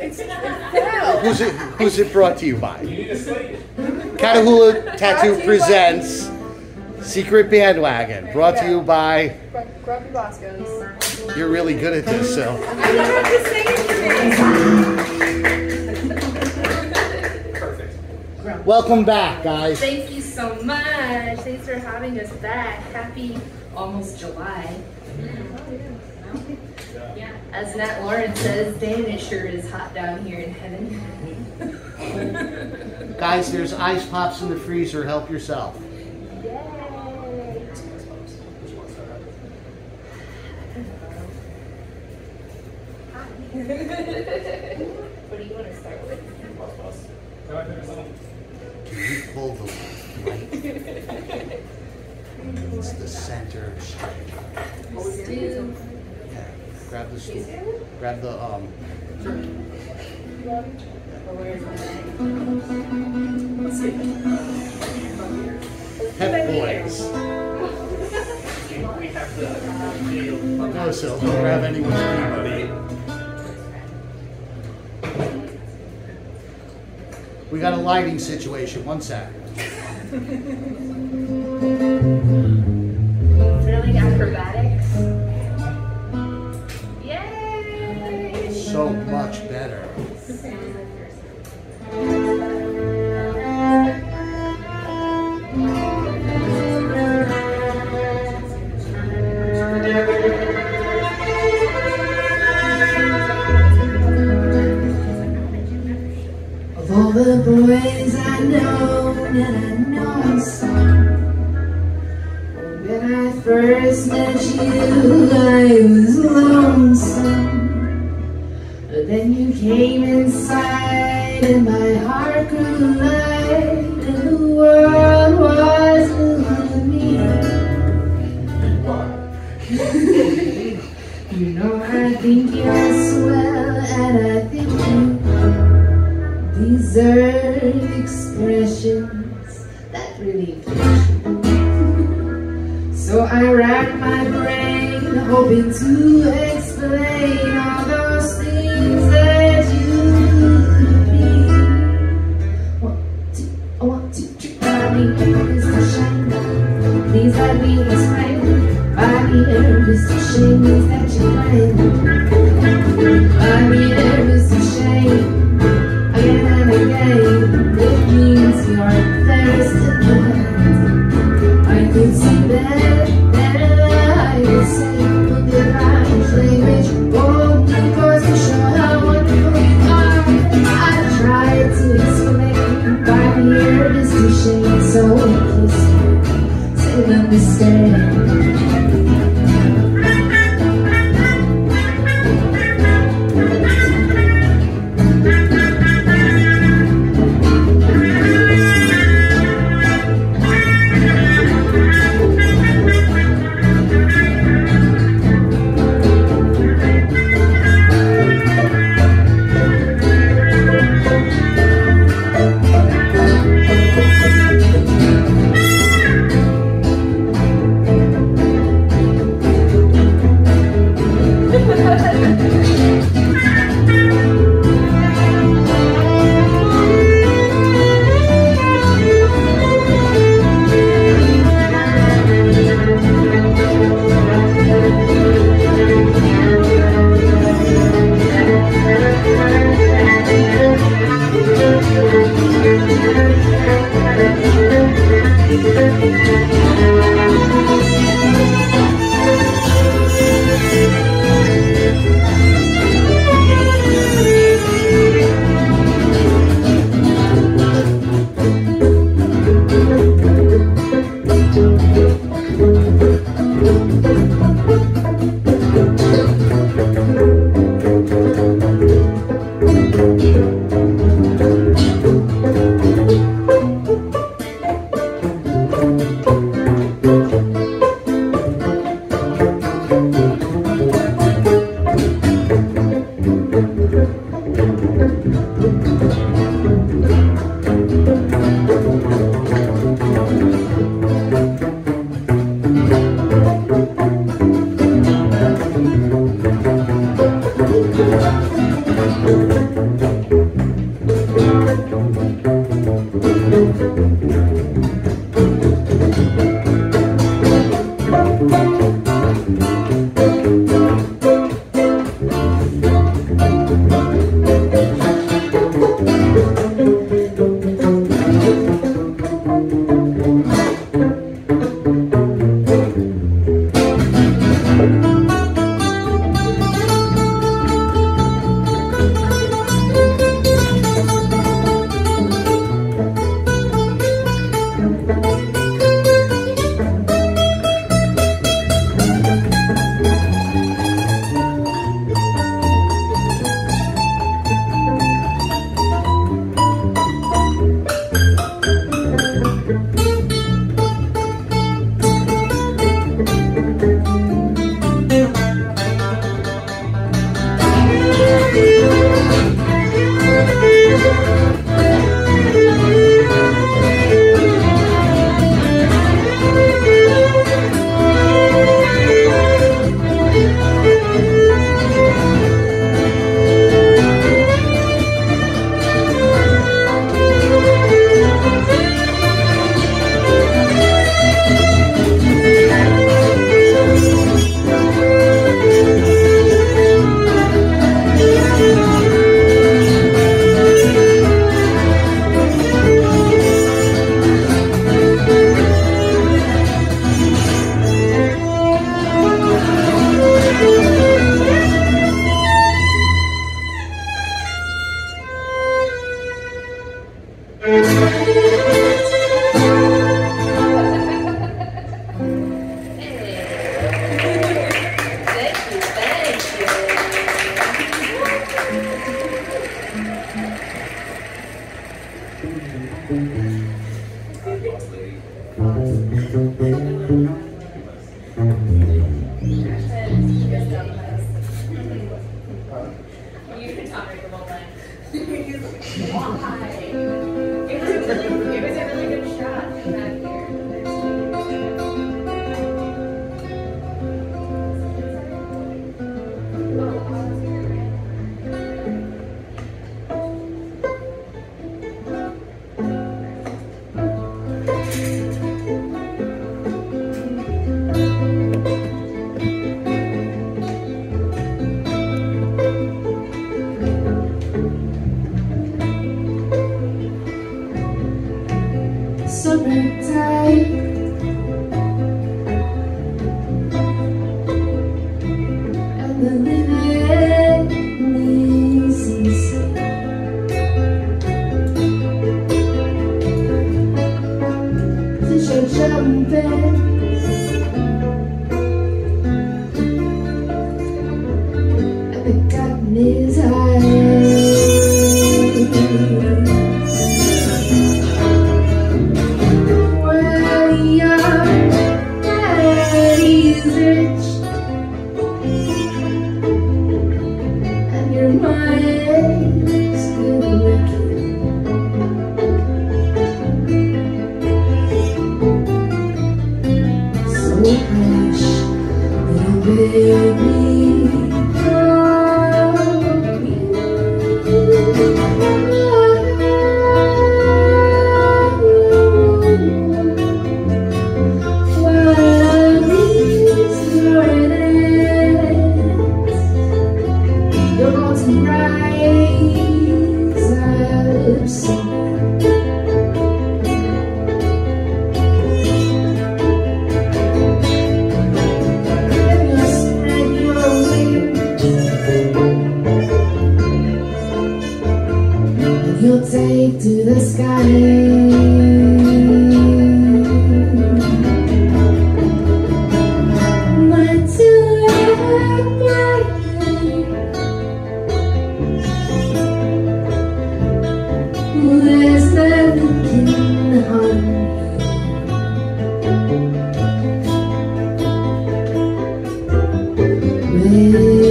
Who's it, who's it brought to you by? Catahoula Tattoo presents Secret Bandwagon, brought to you by. Grumpy Bosco's. You're really good at this, so. I don't have to say anything. Perfect. Welcome back, guys. Thank you so much. Thanks for having us back. Happy almost July. Yeah. As Nat Lawrence says, Dan, it sure is hot down here in heaven. Guys, there's ice pops in the freezer. Help yourself. Yay! what do you want to start with? Can you pull the light? It's the center straight. Stew. Grab the stool. Grab the um. Pep boys. No, so don't grab anyone's feet. We got a lighting situation. One sec. think you're swell, and I think you deserve expressions that really. So I rack my brain, hoping to explain all those things means that you're blind. Body is So hush,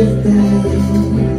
with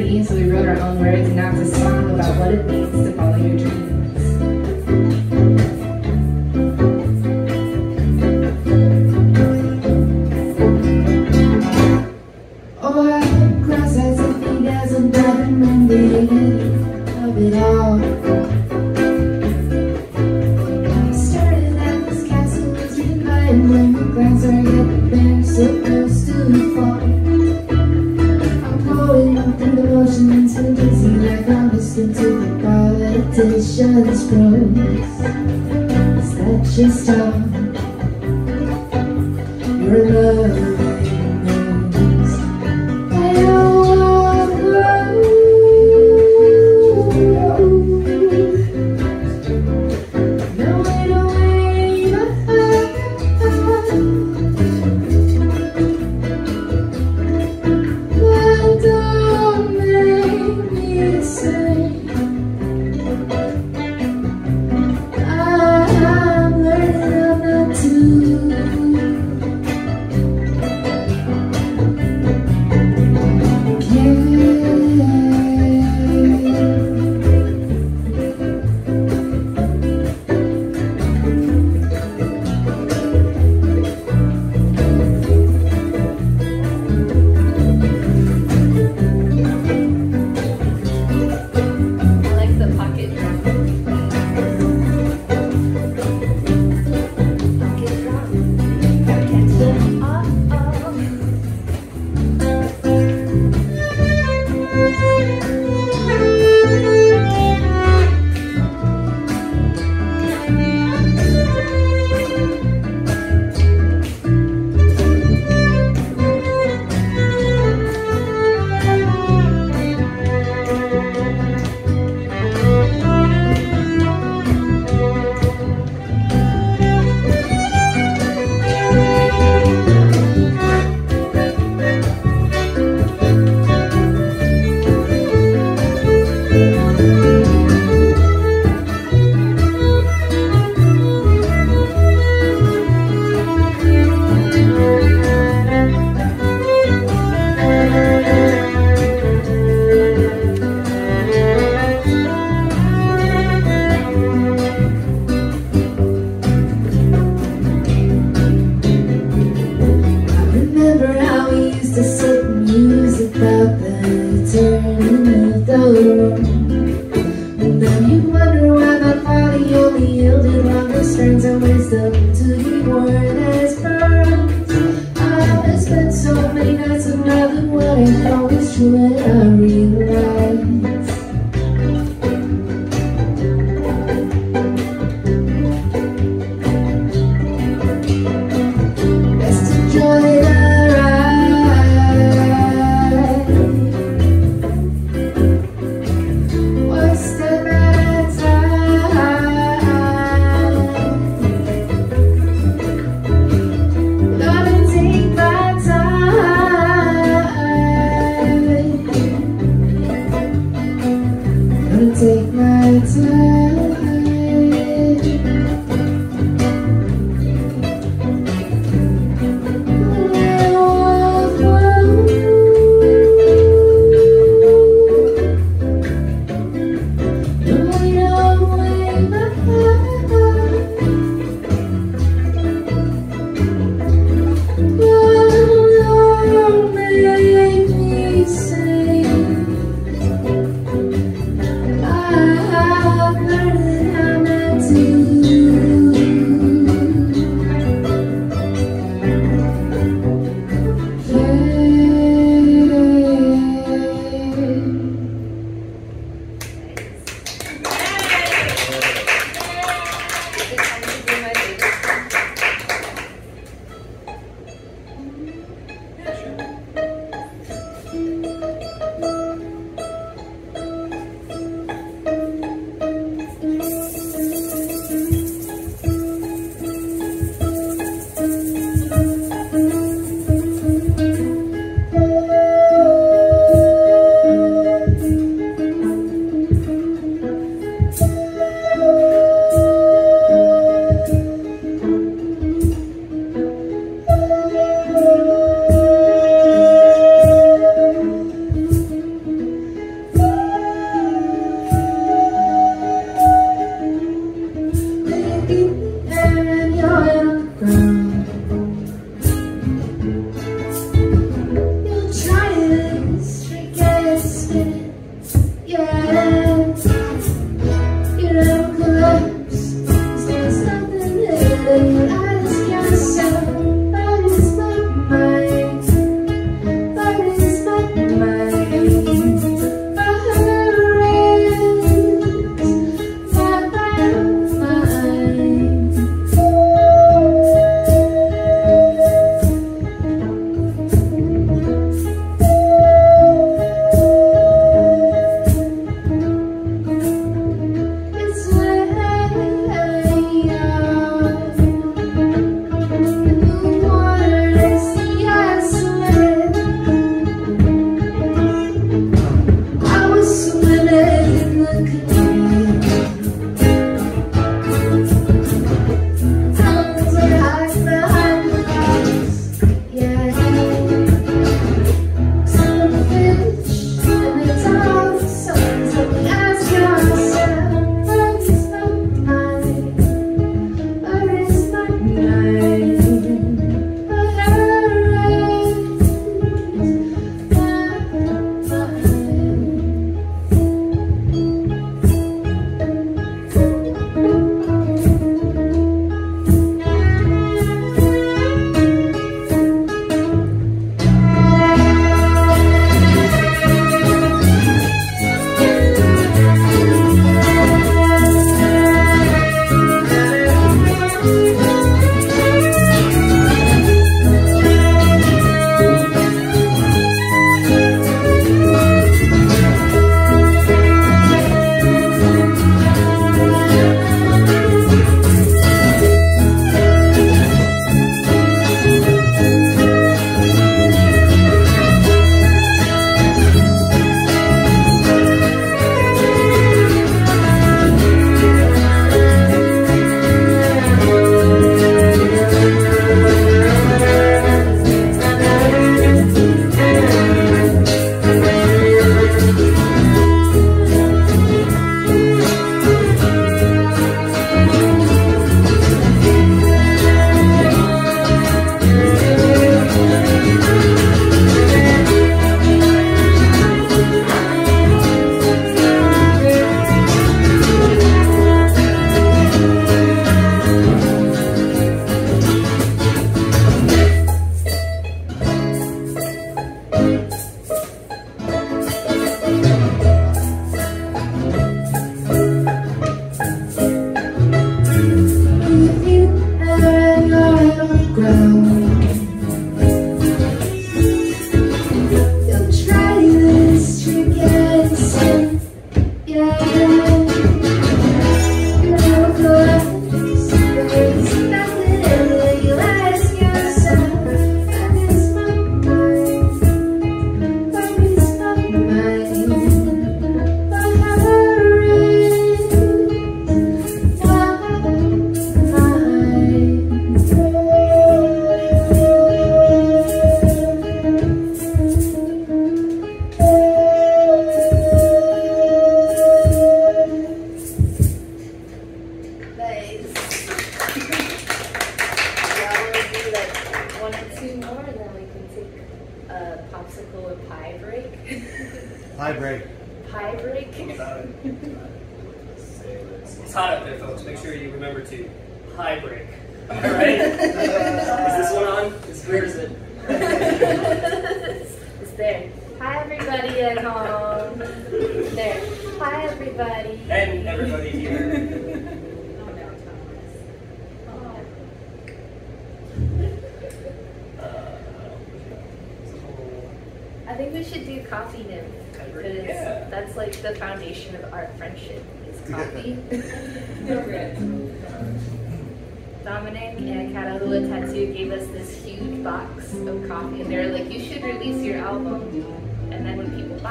so we wrote our own words and not to song about what it means to follow your dreams.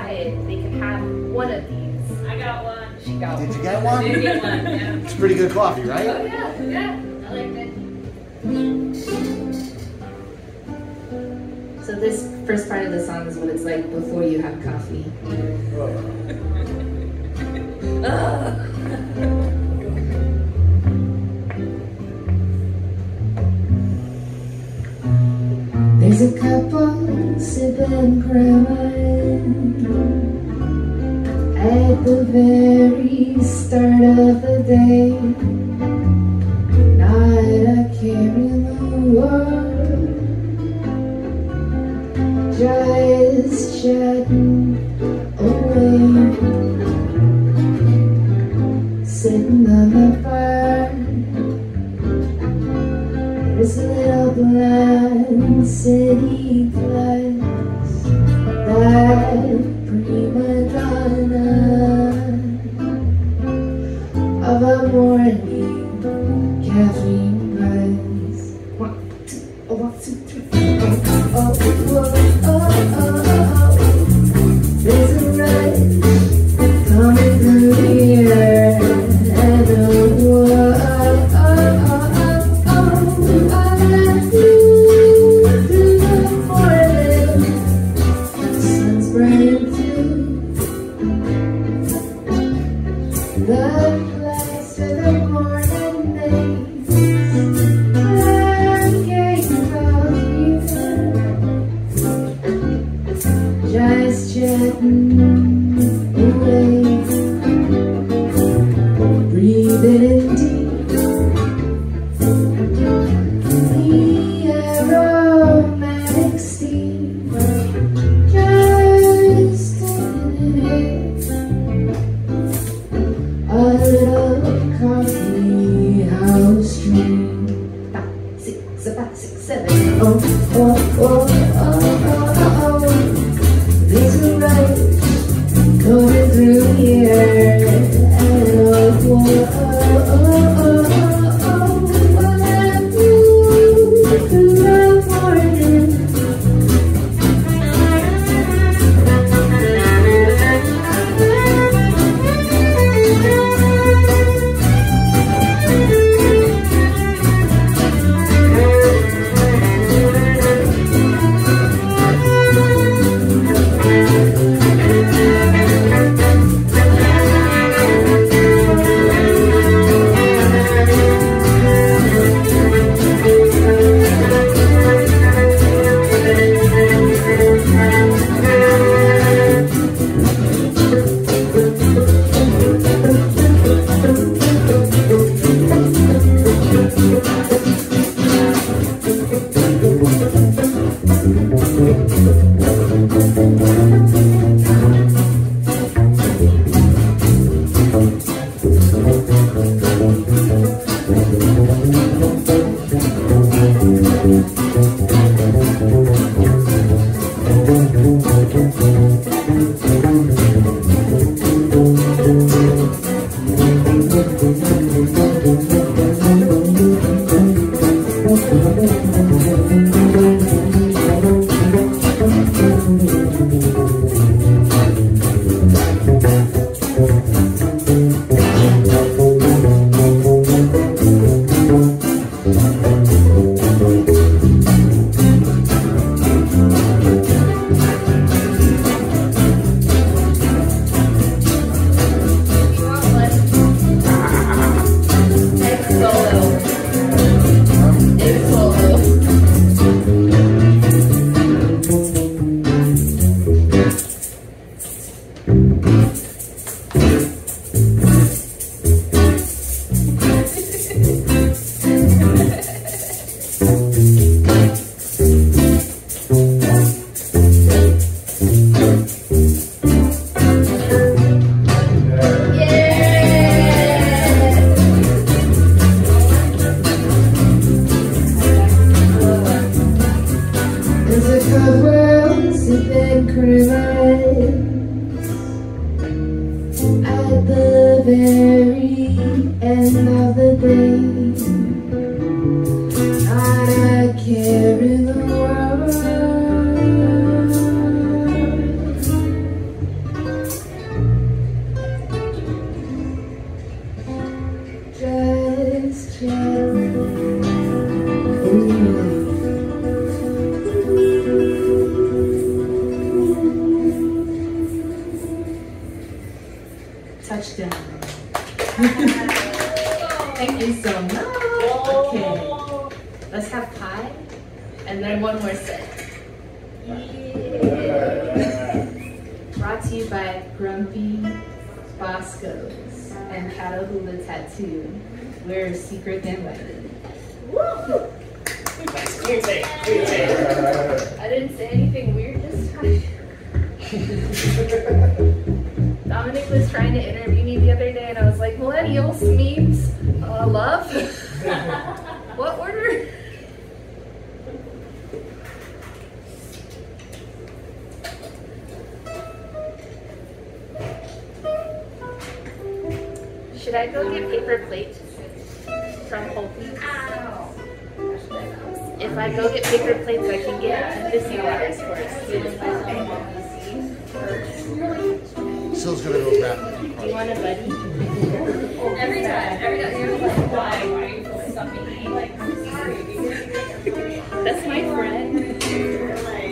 they could have one of these. I got one. She got Did one. you get one? One? Yeah. It's pretty good coffee, right? Oh yeah, yeah. I liked it. So this first part of the song is what it's like before you have coffee. oh. There's a couple sipping Kremlin At the very start of the day. Not a care in the world. Just chatting away. city plus that prima donna of a morning caffeine. six, six, seven, oh, oh, oh, oh, oh. oh. Let's have pie and then one more set. Brought to you by Grumpy Bosco's and Catahoula Tattoo. We're secret bandwagon. Nice. Clean take. Clean take. I didn't say anything weird this time. Dominic was trying to interview me the other day, and I was like, millennials memes, uh, love. what order? Should I go get paper plates from Whole Foods? If I go get paper plates, I can get fifty dollars for it. Sill's gonna go grab it. Do you want a buddy? Every time, every time you're like, why? Why are you doing something? Like, I'm sorry. That's my friend.